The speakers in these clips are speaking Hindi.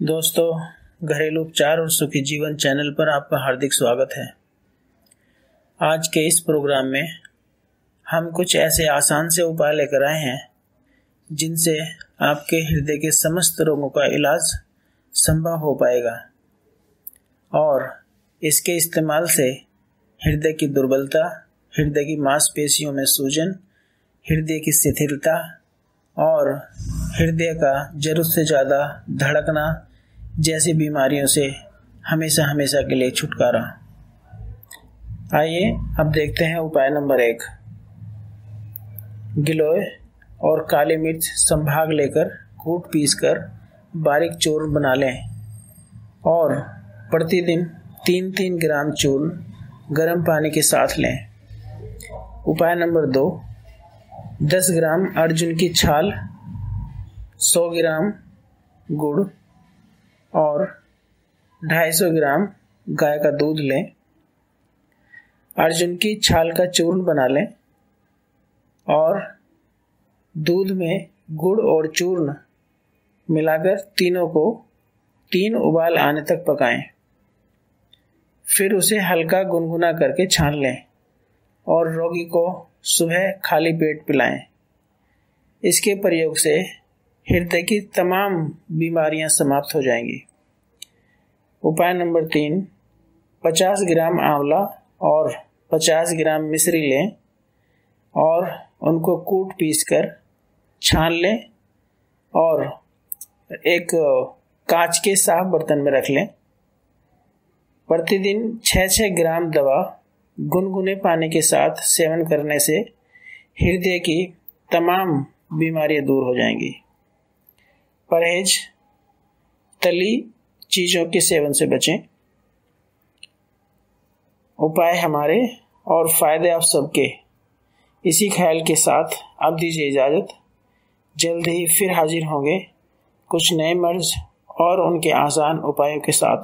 दोस्तों, घरेलू उपचार और सुखी जीवन चैनल पर आपका हार्दिक स्वागत है। आज के इस प्रोग्राम में हम कुछ ऐसे आसान से उपाय लेकर आए हैं, जिनसे आपके हृदय के समस्त रोगों का इलाज संभव हो पाएगा और इसके इस्तेमाल से हृदय की दुर्बलता, हृदय की मांसपेशियों में सूजन, हृदय की शिथिलता और हृदय का ज़रूरत से ज़्यादा धड़कना जैसी बीमारियों से हमेशा हमेशा के लिए छुटकारा। आइए अब देखते हैं उपाय नंबर एक। गिलोय और काली मिर्च संभाग लेकर कूट पीस कर बारीक चूर्ण बना लें और प्रतिदिन तीन तीन ग्राम चूर्ण गर्म पानी के साथ लें। उपाय नंबर दो। दस ग्राम अर्जुन की छाल, सौ ग्राम गुड़ और ढाई सौ ग्राम गाय का दूध लें। अर्जुन की छाल का चूर्ण बना लें और दूध में गुड़ और चूर्ण मिलाकर तीनों को तीन उबाल आने तक पकाएँ। फिर उसे हल्का गुनगुना करके छान लें और रोगी को सुबह खाली पेट पिलाएँ। इसके प्रयोग से हृदय की तमाम बीमारियाँ समाप्त हो जाएँगी। उपाय नंबर तीन, पचास ग्राम आंवला और पचास ग्राम मिश्री लें और उनको कूट पीस कर छान लें और एक कांच के साफ़ बर्तन में रख लें। प्रतिदिन छः छः ग्राम दवा गुनगुने पानी के साथ सेवन करने से हृदय की तमाम बीमारियाँ दूर हो जाएँगी। परहेज, तली, चीज़ों के सेवन से बचें। उपाय हमारे और फ़ायदे आप सबके। इसी ख्याल के साथ अब दीजिए इजाज़त। जल्द ही फिर हाजिर होंगे कुछ नए मर्ज और उनके आसान उपायों के साथ।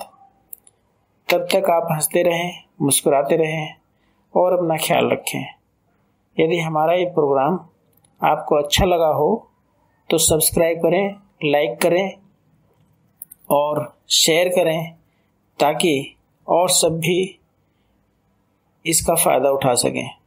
तब तक आप हँसते रहें, मुस्कुराते रहें और अपना ख्याल रखें। यदि हमारा ये प्रोग्राम आपको अच्छा लगा हो तो सब्सक्राइब करें लाइक करें और शेयर करें ताकि और सब भी इसका फ़ायदा उठा सकें।